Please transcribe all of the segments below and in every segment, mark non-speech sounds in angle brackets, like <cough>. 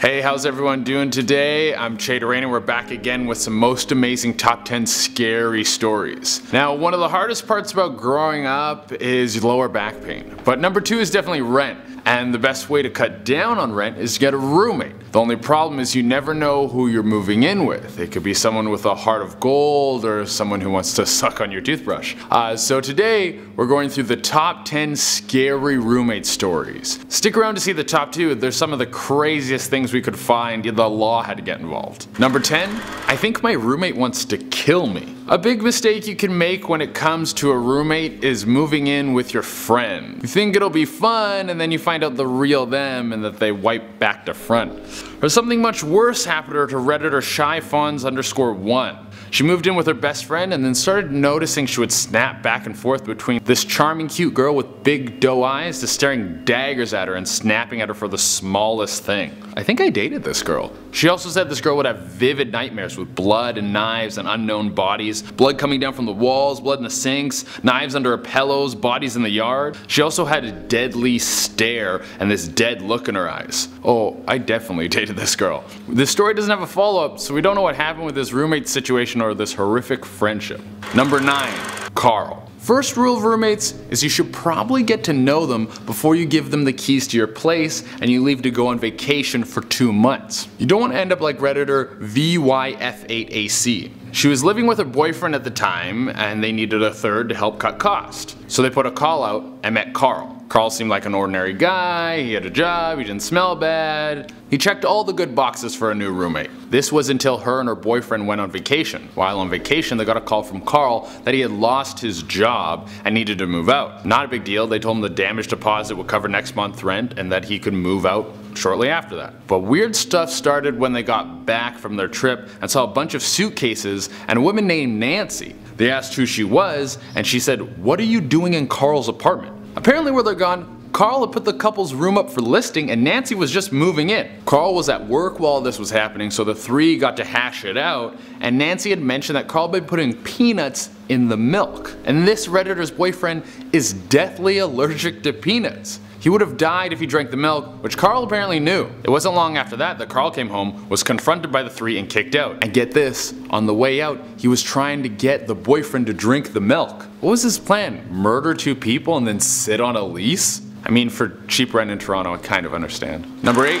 Hey, how's everyone doing today? I'm Che Durena and we're back again with some most amazing top 10 scary stories. Now, one of the hardest parts about growing up is lower back pain, but number two is definitely rent. And the best way to cut down on rent is to get a roommate. The only problem is you never know who you're moving in with. It could be someone with a heart of gold or someone who wants to suck on your toothbrush. Uh, so today we're going through the top 10 scary roommate stories. Stick around to see the top two. There's some of the craziest things we could find. The law had to get involved. Number 10, I think my roommate wants to kill me. A big mistake you can make when it comes to a roommate is moving in with your friend. You think it'll be fun and then you find out the real them and that they wipe back to front. Or something much worse happened to redditor shy fawns underscore one. She moved in with her best friend and then started noticing she would snap back and forth between this charming cute girl with big doe eyes to staring daggers at her and snapping at her for the smallest thing. I think I dated this girl. She also said this girl would have vivid nightmares with blood and knives and unknown bodies, blood coming down from the walls, blood in the sinks, knives under her pillows, bodies in the yard. She also had a deadly stare and this dead look in her eyes. Oh, I definitely <laughs> dated this girl. This story doesn't have a follow-up, so we don't know what happened with this roommate situation or this horrific friendship. Number 9. Carl. First rule of roommates is you should probably get to know them before you give them the keys to your place and you leave to go on vacation for two months. You don't want to end up like redditor VYF8AC. She was living with her boyfriend at the time and they needed a third to help cut cost. So they put a call out and met Carl. Carl seemed like an ordinary guy, he had a job, he didn't smell bad. He checked all the good boxes for a new roommate. This was until her and her boyfriend went on vacation. While on vacation, they got a call from Carl that he had lost his job and needed to move out. Not a big deal, they told him the damage deposit would cover next month's rent and that he could move out shortly after that. But weird stuff started when they got back from their trip and saw a bunch of suitcases and a woman named Nancy. They asked who she was and she said, what are you doing in Carl's apartment? Apparently where they're gone, Carl had put the couple's room up for listing and Nancy was just moving in. Carl was at work while this was happening so the three got to hash it out and Nancy had mentioned that Carl had been putting peanuts in the milk. And this redditor's boyfriend is deathly allergic to peanuts. He would have died if he drank the milk, which Carl apparently knew. It wasn't long after that that Carl came home, was confronted by the three and kicked out. And get this, on the way out, he was trying to get the boyfriend to drink the milk. What was his plan? Murder two people and then sit on a lease? I mean, for cheap rent in Toronto, I kind of understand. Number 8.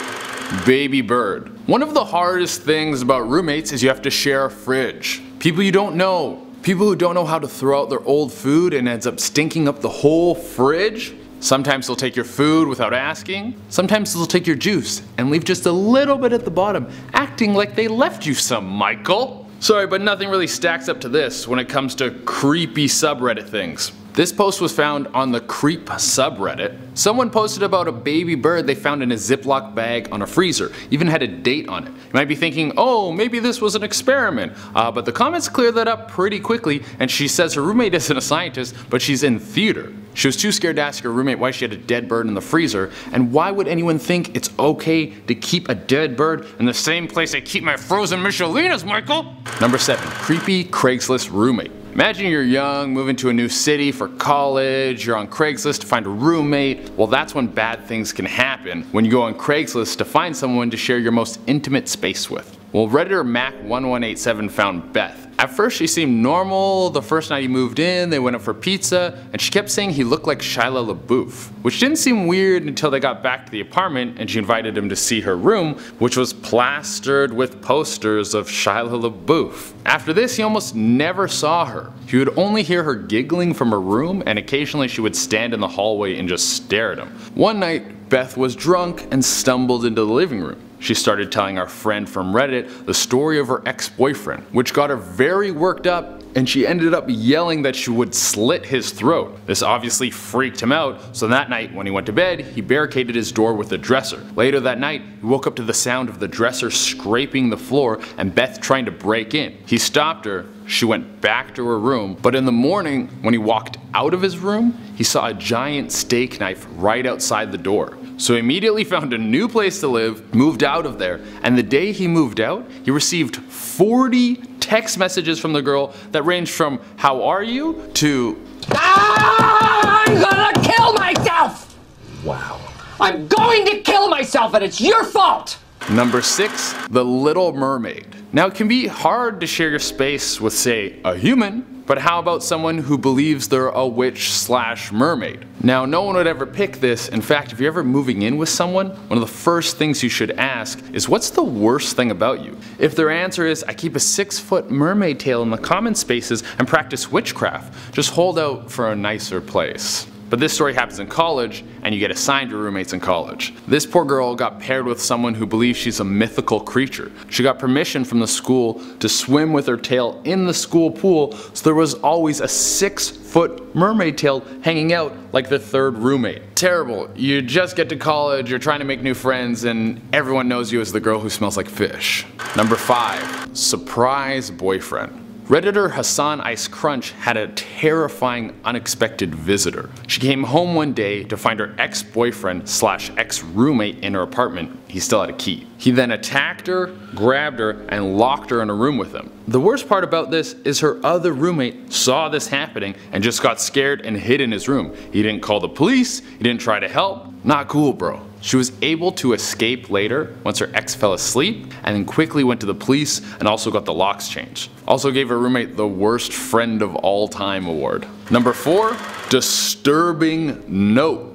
Baby bird. One of the hardest things about roommates is you have to share a fridge. People you don't know. People who don't know how to throw out their old food and ends up stinking up the whole fridge. Sometimes they'll take your food without asking. Sometimes they'll take your juice and leave just a little bit at the bottom, acting like they left you some, Michael. Sorry, but nothing really stacks up to this when it comes to creepy subreddit things. This post was found on the Creep subreddit. Someone posted about a baby bird they found in a Ziploc bag on a freezer, even had a date on it. You might be thinking, oh, maybe this was an experiment, uh, but the comments clear that up pretty quickly and she says her roommate isn't a scientist, but she's in theater. She was too scared to ask her roommate why she had a dead bird in the freezer, and why would anyone think it's okay to keep a dead bird in the same place I keep my frozen Michelinas, Michael? Number 7. Creepy Craigslist Roommate Imagine you're young, moving to a new city for college, you're on Craigslist to find a roommate. Well, that's when bad things can happen when you go on Craigslist to find someone to share your most intimate space with. Well, Redditor Mac1187 found Beth. At first she seemed normal, the first night he moved in, they went up for pizza, and she kept saying he looked like Shia LaBeouf. Which didn't seem weird until they got back to the apartment and she invited him to see her room, which was plastered with posters of Shia LaBeouf. After this he almost never saw her. He would only hear her giggling from her room and occasionally she would stand in the hallway and just stare at him. One night, Beth was drunk and stumbled into the living room. She started telling our friend from Reddit the story of her ex-boyfriend, which got her very worked up and she ended up yelling that she would slit his throat. This obviously freaked him out, so that night when he went to bed, he barricaded his door with a dresser. Later that night, he woke up to the sound of the dresser scraping the floor and Beth trying to break in. He stopped her, she went back to her room, but in the morning, when he walked out of his room, he saw a giant steak knife right outside the door. So he immediately found a new place to live, moved out of there, and the day he moved out, he received 40 text messages from the girl that ranged from how are you to ah, I'm gonna kill myself! Wow. I'm going to kill myself and it's your fault! Number 6. The Little Mermaid. Now it can be hard to share your space with say a human, but how about someone who believes they're a witch slash mermaid? Now no one would ever pick this, in fact if you're ever moving in with someone, one of the first things you should ask is what's the worst thing about you? If their answer is I keep a 6 foot mermaid tail in the common spaces and practice witchcraft, just hold out for a nicer place. But this story happens in college, and you get assigned your roommates in college. This poor girl got paired with someone who believes she's a mythical creature. She got permission from the school to swim with her tail in the school pool, so there was always a six foot mermaid tail hanging out like the third roommate. Terrible. You just get to college, you're trying to make new friends, and everyone knows you as the girl who smells like fish. Number 5. Surprise boyfriend. Redditor Hassan Ice Crunch had a terrifying unexpected visitor. She came home one day to find her ex-boyfriend slash ex-roommate in her apartment. He still had a key. He then attacked her, grabbed her, and locked her in a room with him. The worst part about this is her other roommate saw this happening and just got scared and hid in his room. He didn't call the police, he didn't try to help. Not cool bro. She was able to escape later once her ex fell asleep and then quickly went to the police and also got the locks changed. Also gave her roommate the worst friend of all time award. Number 4. Disturbing note.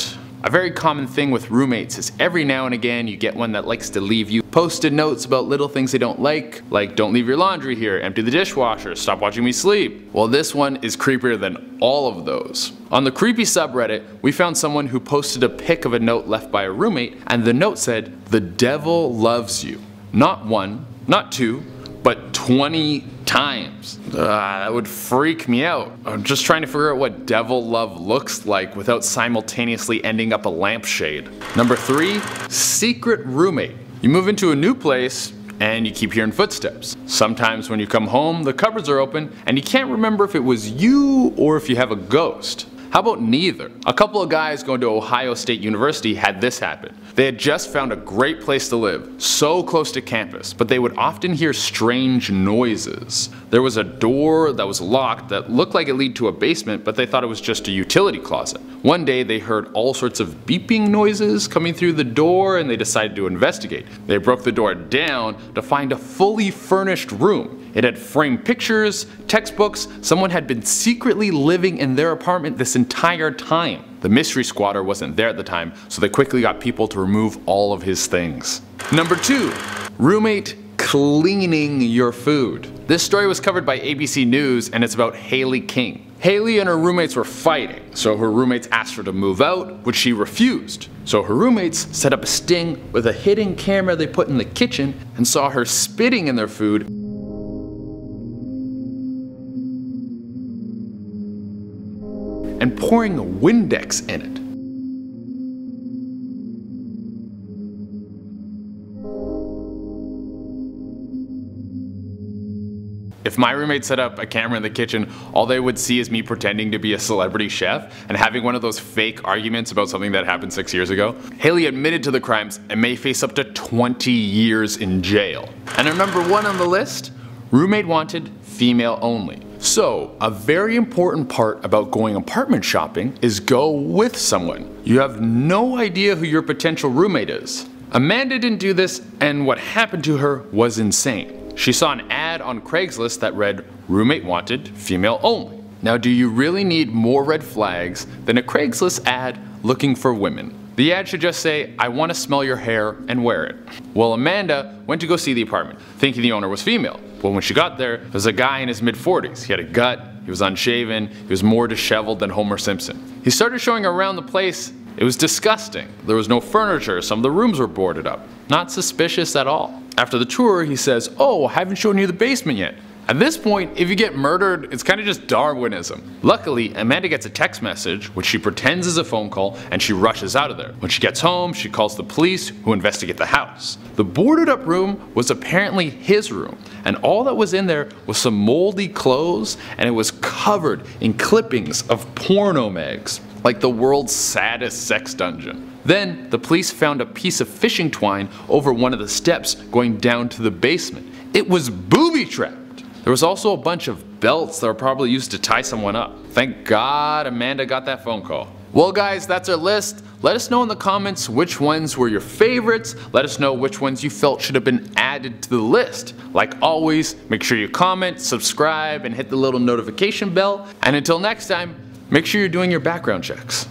A very common thing with roommates is every now and again you get one that likes to leave you post-it notes about little things they don't like, like don't leave your laundry here, empty the dishwasher, stop watching me sleep. Well this one is creepier than all of those. On the creepy subreddit, we found someone who posted a pic of a note left by a roommate and the note said, the devil loves you. Not one, not two, but 20 times. Uh, that would freak me out. I'm just trying to figure out what devil love looks like without simultaneously ending up a lampshade. Number 3. Secret roommate. You move into a new place and you keep hearing footsteps. Sometimes when you come home, the cupboards are open and you can't remember if it was you or if you have a ghost. How about neither? A couple of guys going to Ohio State University had this happen. They had just found a great place to live, so close to campus, but they would often hear strange noises. There was a door that was locked that looked like it led to a basement, but they thought it was just a utility closet. One day they heard all sorts of beeping noises coming through the door and they decided to investigate. They broke the door down to find a fully furnished room. It had framed pictures, textbooks, someone had been secretly living in their apartment this entire time. The mystery squatter wasn't there at the time, so they quickly got people to remove all of his things. Number 2. Roommate cleaning your food. This story was covered by ABC News and it's about Haley King. Haley and her roommates were fighting, so her roommates asked her to move out, which she refused. So her roommates set up a sting with a hidden camera they put in the kitchen and saw her spitting in their food and pouring Windex in it. If my roommate set up a camera in the kitchen, all they would see is me pretending to be a celebrity chef and having one of those fake arguments about something that happened six years ago. Haley admitted to the crimes and may face up to 20 years in jail. And number one on the list, roommate wanted, female only. So, a very important part about going apartment shopping is go with someone. You have no idea who your potential roommate is. Amanda didn't do this and what happened to her was insane. She saw an ad on Craigslist that read, roommate wanted, female only. Now do you really need more red flags than a Craigslist ad looking for women? The ad should just say, I want to smell your hair and wear it. Well Amanda went to go see the apartment, thinking the owner was female. But when she got there, there was a guy in his mid 40s. He had a gut, he was unshaven, he was more disheveled than Homer Simpson. He started showing around the place it was disgusting. There was no furniture, some of the rooms were boarded up. Not suspicious at all. After the tour, he says, oh, I haven't shown you the basement yet. At this point, if you get murdered, it's kinda just Darwinism. Luckily, Amanda gets a text message, which she pretends is a phone call, and she rushes out of there. When she gets home, she calls the police, who investigate the house. The boarded up room was apparently his room, and all that was in there was some moldy clothes, and it was covered in clippings of porno mags like the world's saddest sex dungeon. Then, the police found a piece of fishing twine over one of the steps going down to the basement. It was booby trapped. There was also a bunch of belts that were probably used to tie someone up. Thank God Amanda got that phone call. Well guys, that's our list. Let us know in the comments which ones were your favorites. Let us know which ones you felt should have been added to the list. Like always, make sure you comment, subscribe, and hit the little notification bell. And until next time, make sure you're doing your background checks.